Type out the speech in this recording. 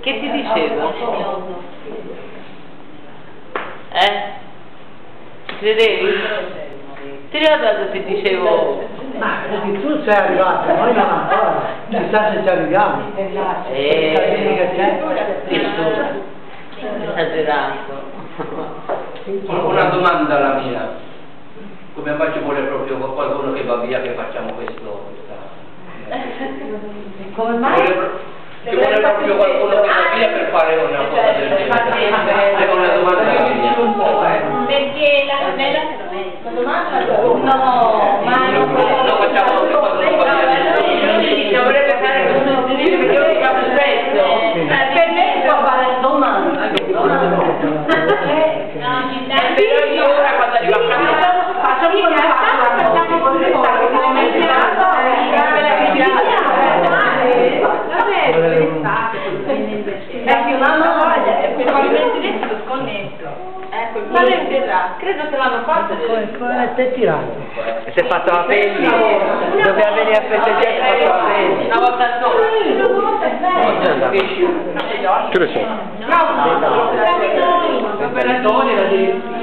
Che ti dicevo? Eh? Ci credevi? Ti ricordi quando ti dicevo? Ma perché tu sei arrivato, noi non ancora, chissà se ci arriviamo. Eh, che c'è? Esagerato. Una domanda la mia, come mai ci vuole proprio qualcuno che va via che facciamo questo? Come mai? ci vuole proprio qualcuno che va via per fare una cosa del genere. È una domanda la mia. Perché la camera se lo merita. No, ma non Lo facciamo via. Dovrebbe fare questo lo faccio spesso. Per me può fare domani. No, mi dai. Perché mamma Probabilmente lo sconnetto. Ecco, ma vedrà. Credo che l'hanno fatto. Come te tirato? Si è fatto la pelli, doveva venire a festeggiare, si è fatto la pelli. una volta sola. Che ne so? L'operatore la devi